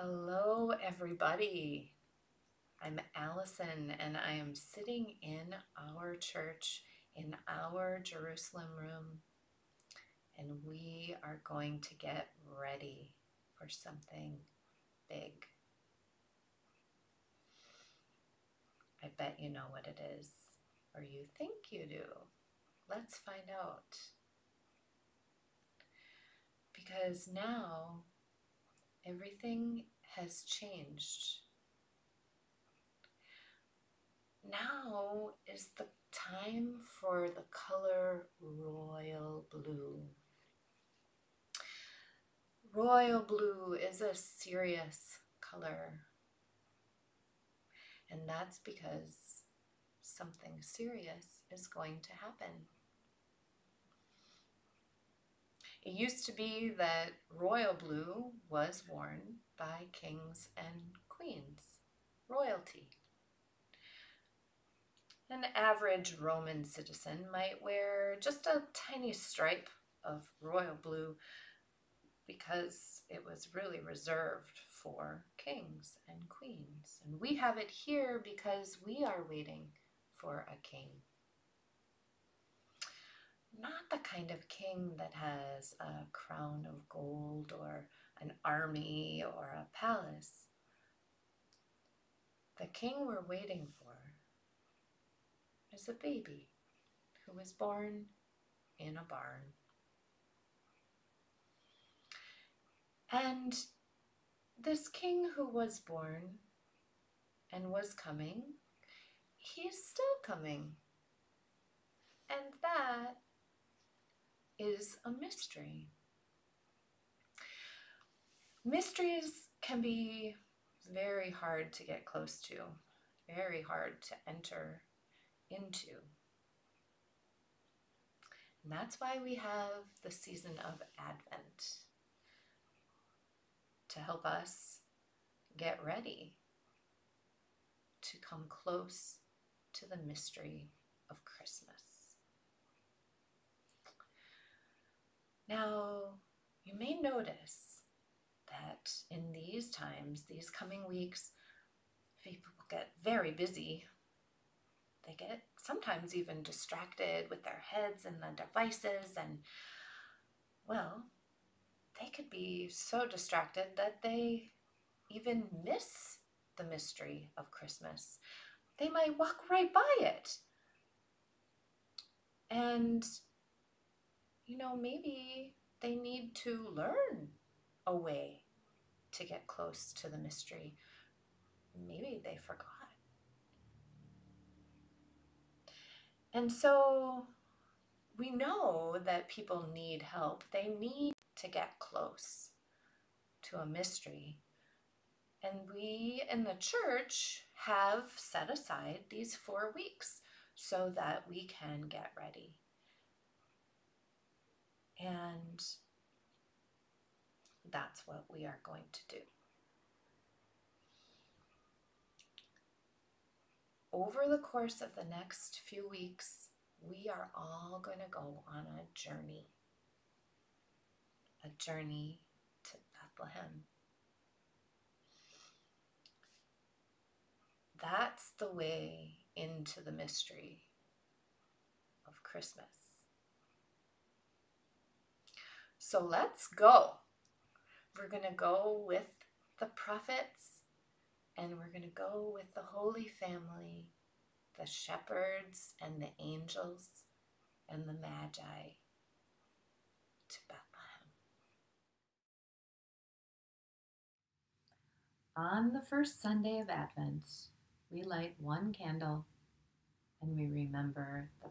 Hello, everybody. I'm Alison, and I am sitting in our church in our Jerusalem room, and we are going to get ready for something big. I bet you know what it is, or you think you do. Let's find out. Because now everything has changed. Now is the time for the color royal blue. Royal blue is a serious color. And that's because something serious is going to happen. It used to be that royal blue was worn by kings and queens, royalty. An average Roman citizen might wear just a tiny stripe of royal blue because it was really reserved for kings and queens. And we have it here because we are waiting for a king not the kind of king that has a crown of gold or an army or a palace. The king we're waiting for is a baby who was born in a barn. And this king who was born and was coming, he's still coming. And that is a mystery. Mysteries can be very hard to get close to, very hard to enter into. And that's why we have the season of Advent to help us get ready to come close to the mystery of Christmas. Now, you may notice that in these times, these coming weeks, people get very busy. They get sometimes even distracted with their heads and the devices, and well, they could be so distracted that they even miss the mystery of Christmas. They might walk right by it. And you know, maybe they need to learn a way to get close to the mystery. Maybe they forgot. And so we know that people need help. They need to get close to a mystery. And we in the church have set aside these four weeks so that we can get ready. And that's what we are going to do. Over the course of the next few weeks, we are all going to go on a journey. A journey to Bethlehem. That's the way into the mystery of Christmas. So let's go. We're going to go with the prophets and we're going to go with the Holy Family, the shepherds and the angels and the magi to Bethlehem. On the first Sunday of Advent, we light one candle and we remember the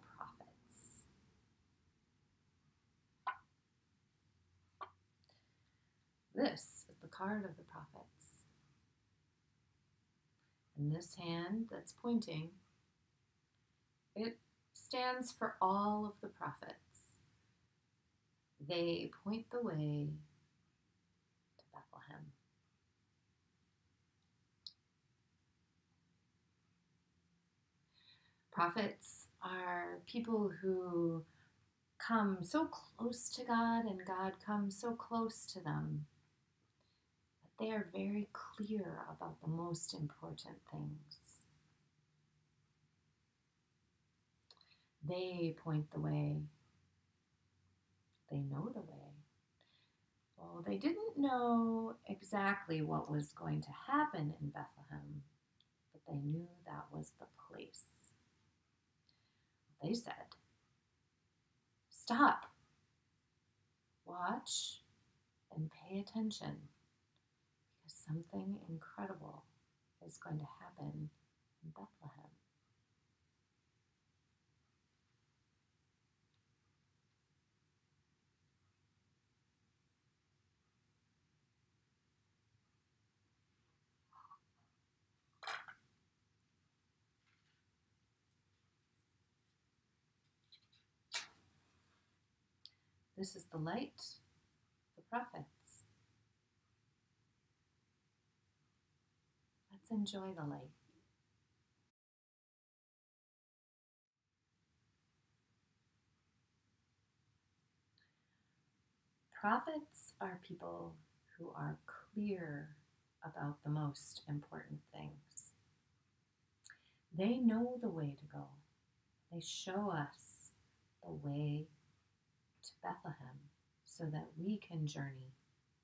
This is the card of the prophets. And this hand that's pointing, it stands for all of the prophets. They point the way to Bethlehem. Prophets are people who come so close to God and God comes so close to them they are very clear about the most important things. They point the way. They know the way. Well, they didn't know exactly what was going to happen in Bethlehem, but they knew that was the place. They said, Stop, watch, and pay attention something incredible is going to happen in Bethlehem. This is the light, the prophets. Let's enjoy the light. Prophets are people who are clear about the most important things. They know the way to go. They show us the way to Bethlehem so that we can journey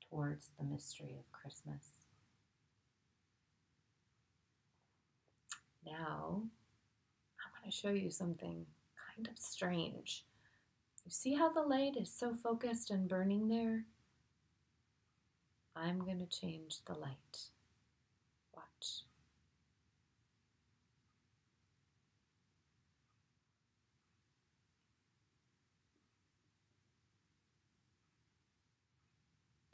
towards the mystery of Christmas. Now, I'm going to show you something kind of strange. You see how the light is so focused and burning there? I'm going to change the light. Watch.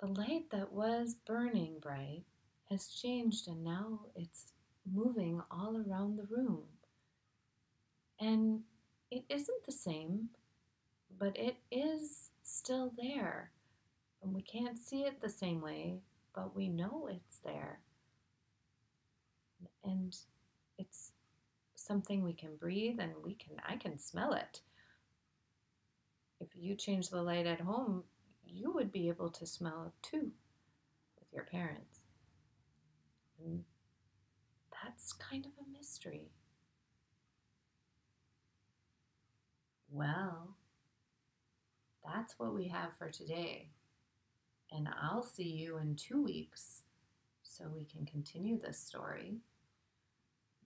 The light that was burning bright has changed and now it's moving all around the room. And it isn't the same, but it is still there. And we can't see it the same way, but we know it's there. And it's something we can breathe and we can I can smell it. If you change the light at home, you would be able to smell it too with your parents. And that's kind of a mystery. Well, that's what we have for today. And I'll see you in two weeks so we can continue this story.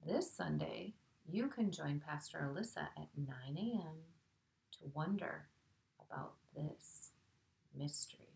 This Sunday, you can join Pastor Alissa at 9 a.m. to wonder about this mystery.